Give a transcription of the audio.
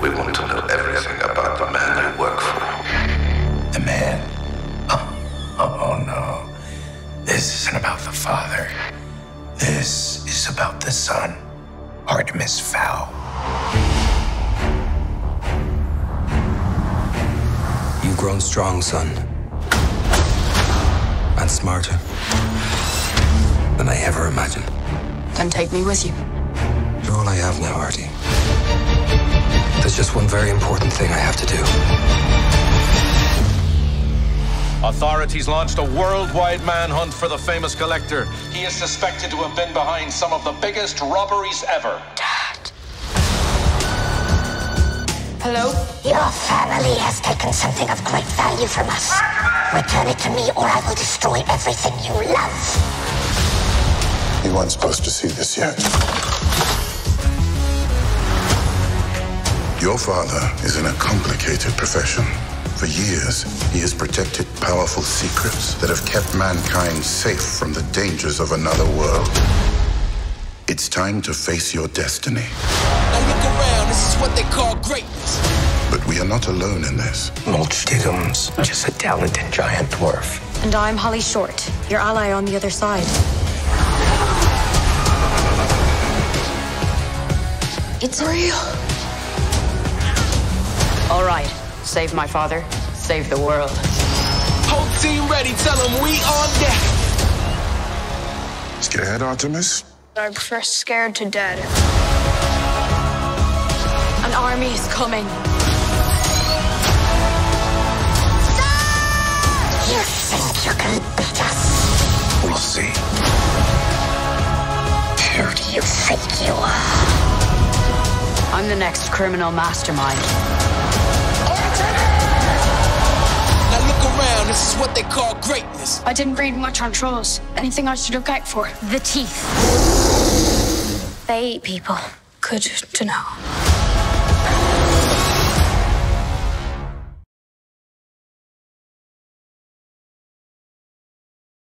We want to know everything about the man you work for. The man? Oh, oh no. This isn't about the father. This is about the son, Artemis Fowl. You've grown strong, son. And smarter than I ever imagined. Then take me with you. You're all I have now, Artie. There's just one very important thing I have to do. Authorities launched a worldwide manhunt for the famous collector. He is suspected to have been behind some of the biggest robberies ever. Dad. Hello? Your family has taken something of great value from us. Return it to me or I will destroy everything you love. You weren't supposed to see this yet. Your father is in a complicated profession. For years, he has protected powerful secrets that have kept mankind safe from the dangers of another world. It's time to face your destiny. Now look around, this is what they call greatness. But we are not alone in this. Mulch Diggums just a talented giant dwarf. And I'm Holly Short, your ally on the other side. It's real. All right. Save my father. Save the world. Whole team ready, tell them we on deck. Scared, Artemis? I'm first scared to dead. An army is coming. You think you can beat us? We'll see. Who do you think you are? I'm the next criminal mastermind. Now look around, this is what they call greatness. I didn't read much on trolls. Anything I should look out for? The teeth. They eat people. Good to know.